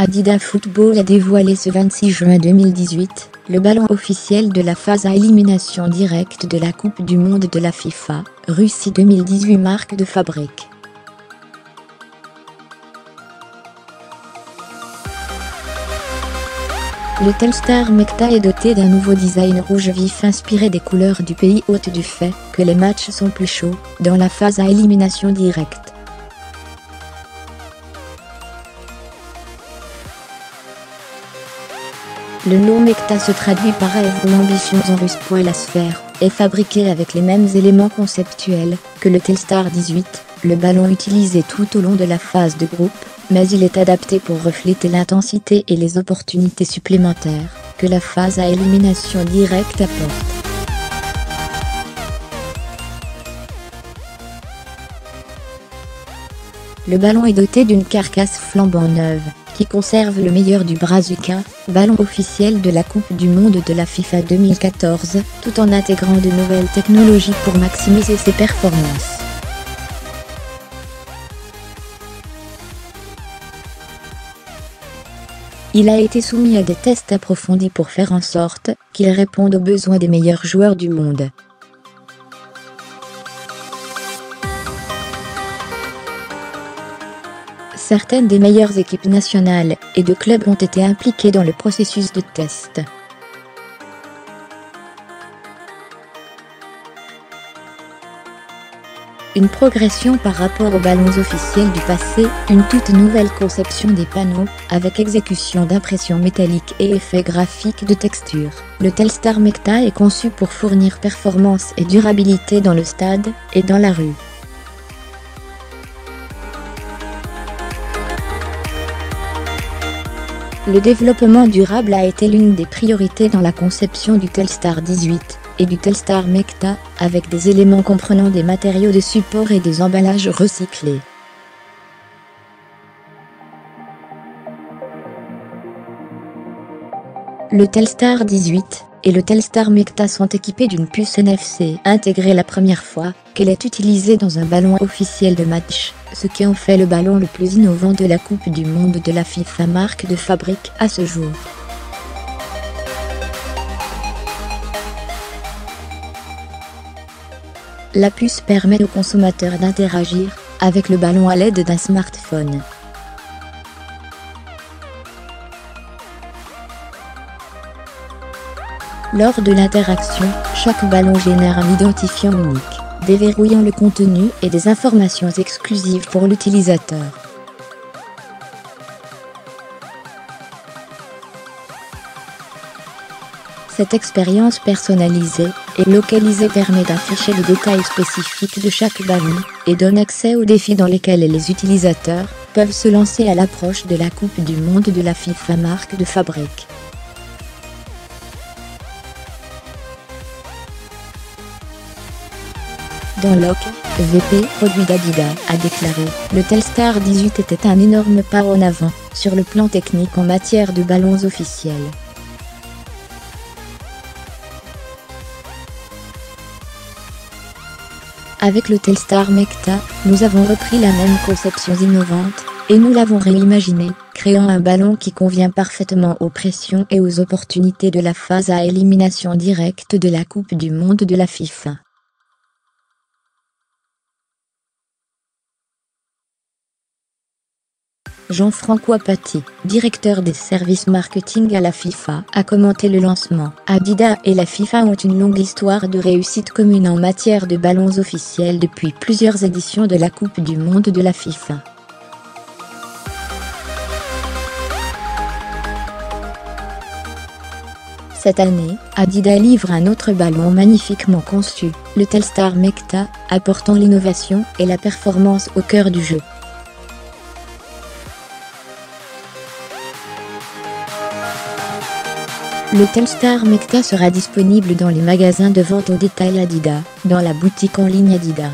Adidas Football a dévoilé ce 26 juin 2018 le ballon officiel de la phase à élimination directe de la Coupe du Monde de la FIFA, Russie 2018 marque de fabrique. Le Telstar Mekta est doté d'un nouveau design rouge vif inspiré des couleurs du pays hôte du fait que les matchs sont plus chauds dans la phase à élimination directe. Le nom Mekta se traduit par rêve ou ambitions en russe. La sphère est fabriqué avec les mêmes éléments conceptuels que le Telstar 18, le ballon utilisé tout au long de la phase de groupe, mais il est adapté pour refléter l'intensité et les opportunités supplémentaires que la phase à élimination directe apporte. Le ballon est doté d'une carcasse flambant neuve, qui conserve le meilleur du Brazuca, ballon officiel de la Coupe du Monde de la FIFA 2014, tout en intégrant de nouvelles technologies pour maximiser ses performances. Il a été soumis à des tests approfondis pour faire en sorte qu'il réponde aux besoins des meilleurs joueurs du monde. Certaines des meilleures équipes nationales et de clubs ont été impliquées dans le processus de test. Une progression par rapport aux ballons officiels du passé, une toute nouvelle conception des panneaux, avec exécution d'impressions métalliques et effets graphiques de texture. Le Telstar Mekta est conçu pour fournir performance et durabilité dans le stade et dans la rue. Le développement durable a été l'une des priorités dans la conception du Telstar 18 et du Telstar Mekta, avec des éléments comprenant des matériaux de support et des emballages recyclés. Le Telstar 18 et le Telstar Mekta sont équipés d'une puce NFC intégrée la première fois qu'elle est utilisée dans un ballon officiel de match, ce qui en fait le ballon le plus innovant de la Coupe du Monde de la FIFA marque de fabrique à ce jour. La puce permet au consommateur d'interagir avec le ballon à l'aide d'un smartphone. Lors de l'interaction, chaque ballon génère un identifiant unique, déverrouillant le contenu et des informations exclusives pour l'utilisateur. Cette expérience personnalisée et localisée permet d'afficher les détails spécifiques de chaque ballon et donne accès aux défis dans lesquels les utilisateurs peuvent se lancer à l'approche de la Coupe du Monde de la FIFA marque de fabrique. Dans Loc, VP, produit d'Adidas, a déclaré « Le Telstar 18 était un énorme pas en avant, sur le plan technique en matière de ballons officiels. Avec le Telstar Mekta, nous avons repris la même conception innovante, et nous l'avons réimaginé, créant un ballon qui convient parfaitement aux pressions et aux opportunités de la phase à élimination directe de la Coupe du Monde de la FIFA. Jean-François Paty, directeur des services marketing à la FIFA, a commenté le lancement. Adidas et la FIFA ont une longue histoire de réussite commune en matière de ballons officiels depuis plusieurs éditions de la Coupe du Monde de la FIFA. Cette année, Adidas livre un autre ballon magnifiquement conçu, le Telstar Mekta, apportant l'innovation et la performance au cœur du jeu. Le Telstar Mekta sera disponible dans les magasins de vente au détail Adidas, dans la boutique en ligne Adidas.